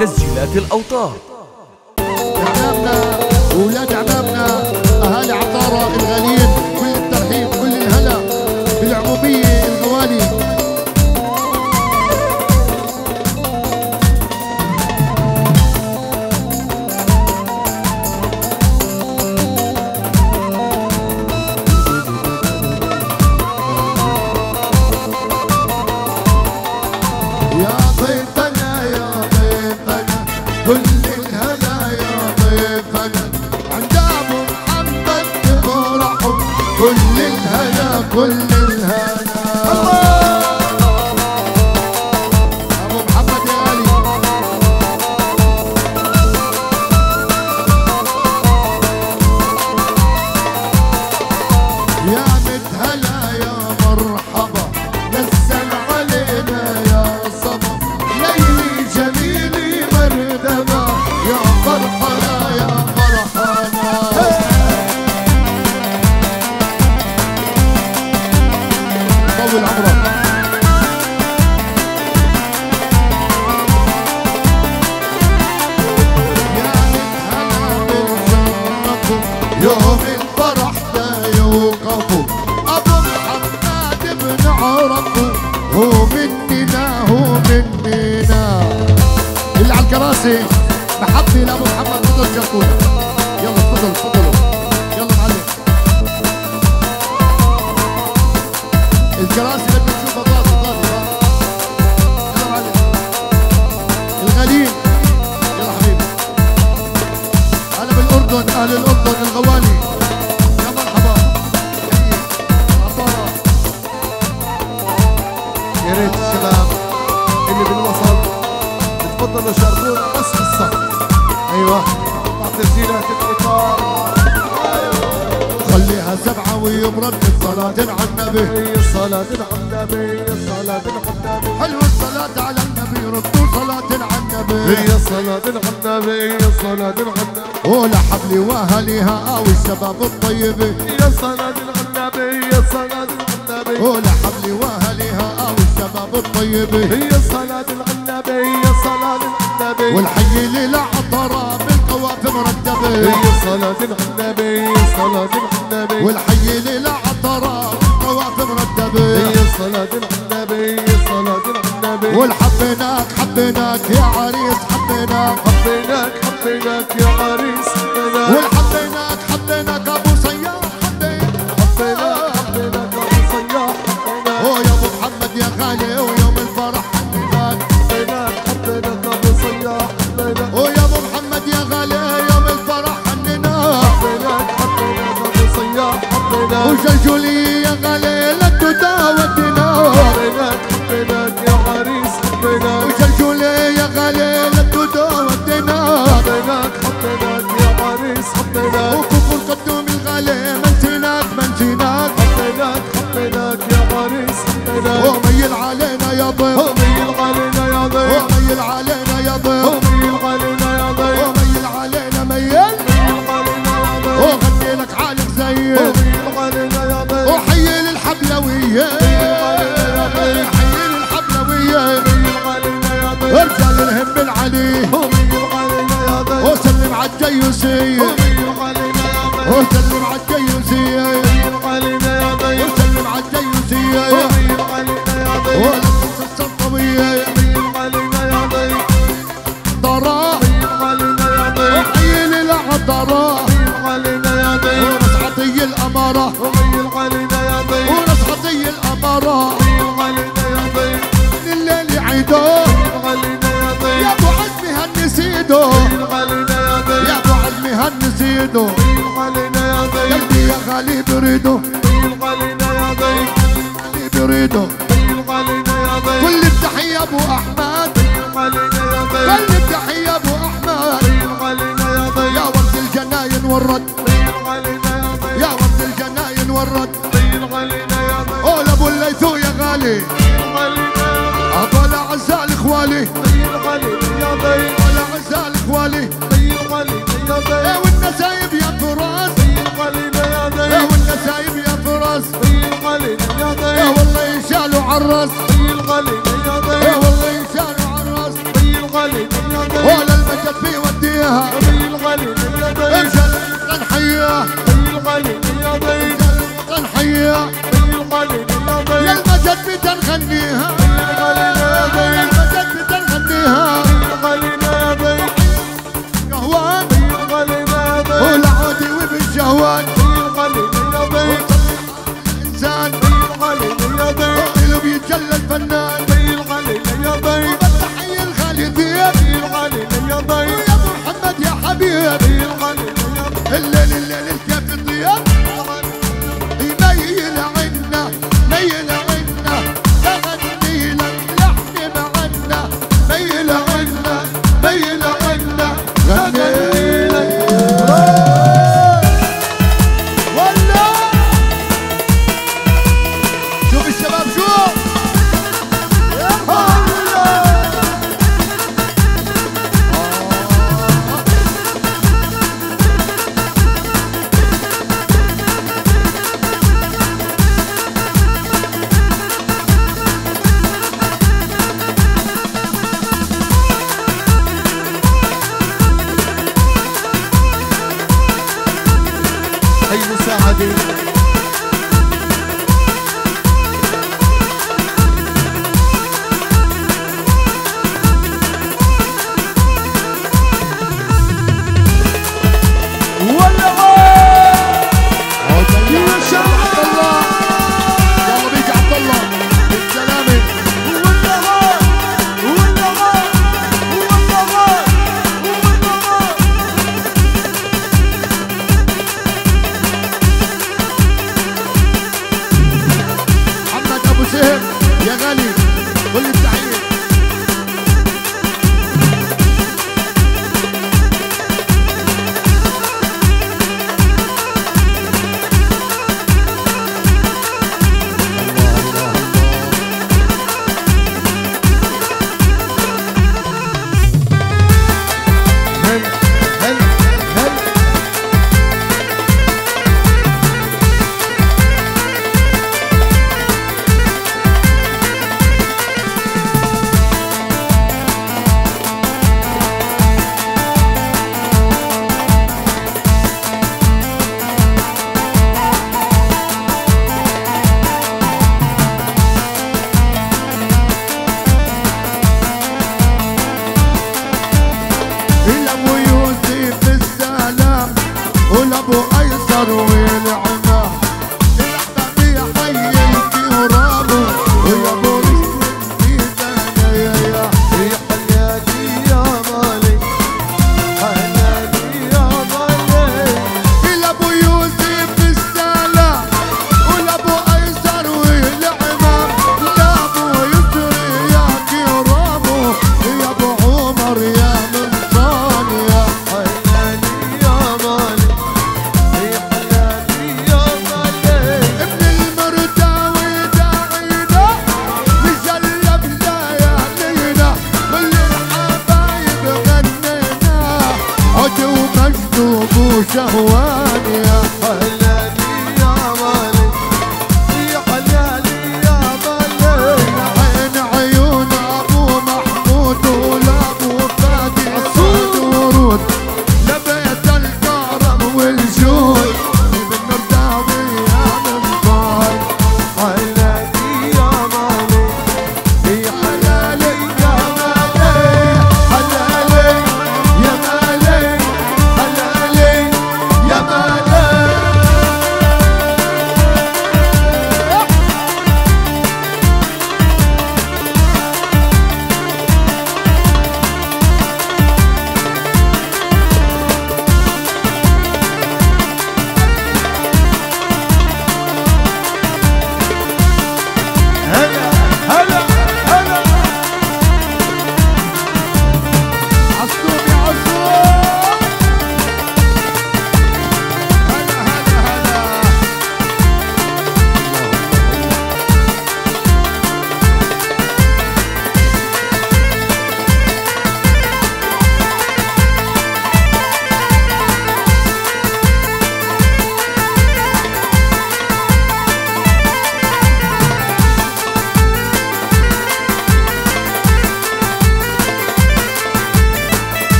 تسجيلات الأوتار. اعلامنا واولاد اعلامنا اهالي عطاره الغاليين كل الترحيب كل الهلا بالعموميه الغوالي. يا يا ضيفنا كل يوم الفرح ده يوقفوا أبو محمد بن عرفه هو مننا هو مننا. اللي على الكراسي. محبي لأبو محمد فضل جاكونا يلا تفضل تفضلوا يلا معلم. الكراسي بدنا نشوفها فاضي فاضي يلا معلم. الغاليين يلا حبيبي. أنا بالاردن أهل الأردن. بتفضلوا شاركونا بس الصف أيوه. مع تسجيلات الاطار خليها سبعة ويمرض الصلاة على النبي. الصلاة على النبي الصلاة على النبي. حلو الصلاة على النبي ردوا صلاة على النبي. هي الصلاة على النبي هي الصلاة على النبي. ولا حبلي وأهلها أو الشباب الطيبة هي الصلاة على النبي الصلاة على النبي. ولا حبلي وأهلها أو الشباب الطيبة هي الصلاة على على النبي. والحي للعطرة بالقوافي مرتبة هي على النبي على النبي. والحي للعطرة بالقوافي مرتبة هي على النبي على النبي. والحبيناك حبيناك يا عريس حبيناك حبيناك حبيناك يا عريس. والحبيناك حبيناك وجلجلي يا عريس حبيناك وجلجلي يا غالي لا تداوتنا حبيناك حبيناك يا عريس حبيناك وكفر قدوم الغالي منتيناك منتيناك حبيناك حبيناك يا عريس حبيناك وميل علينا يا ضيف وميل علينا يا ضيف وميل علينا وميل علينا يا ضيف يا غالي بريدو. علينا يا ضيف غالي بريدو علينا يا ضيف كل التحية ابو احمد. علينا يا ضيف كل التحية ابو احمد. علينا يا ضيف يا ورد الجناين ورد وميل علينا يا ضيف يا ورد الجناين وميل علينا يا ضيف قول ابو الليثو يا غالي. وميل علينا يا ضيف ابو العزال اخوالي وميل علينا يا ضيف ابو العزال اخوالي وميل علينا يا ضيف والنسايب يا فراس يا والنسايب يا فراس يا والله يشالوا عالراس يا والله يشالوا عالراس ولا المجد بيوديها. رجال الوطن حياه رجال الوطن حياه يا المجد بتنغنيها. الهوان الغلي الابي انسان الغلي الابي اللي بيتجلى الفنان. يا الابي تحيي الخالدين الغلي الابي يا ابو محمد يا حبيبي. الغلي